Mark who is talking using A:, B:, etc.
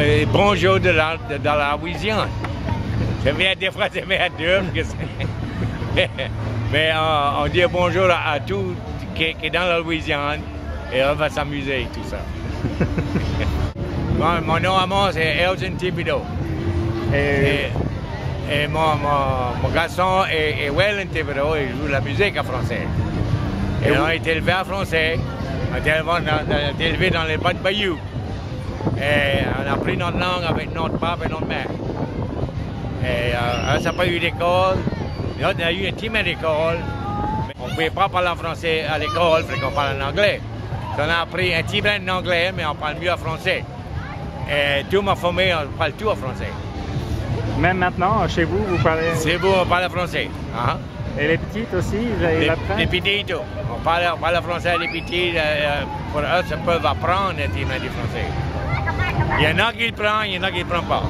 A: Et bonjour de la, de, dans la Louisiane. Je viens des fois, je viens à deux. Mais euh, on dit bonjour à, à tout qui, qui est dans la Louisiane et on va s'amuser tout ça. mon, mon nom à moi, c'est Elgin Thibodeau.
B: Et,
A: Et, et mon, mon, mon garçon est, est Wellen Thibodeau, il joue la musique en français. Et,
B: Et
A: on a été élevé en français, on a été élevé dans, les bas de Bayou. Et a appris notre langue avec notre papa et notre mère. Et euh, on n'a pas eu d'école. On a eu un petit d'école. mais On ne pouvait pas parler en français à l'école, il qu'on parle en anglais. On a appris un petit brin d'anglais, mais on parle mieux en français. Et toute ma famille, on parle tout en français.
B: même maintenant, chez vous, vous parlez.
A: C'est beau, on parle français. Hein?
B: Et les petites aussi,
A: Les,
B: l'apprennent?
A: les petits, tout. On parle, on parle français, les petits, euh, euh, pour eux, ils peuvent apprendre un petit brin du français. Il y en a qui le prennent, il y en a qui le prennent pas.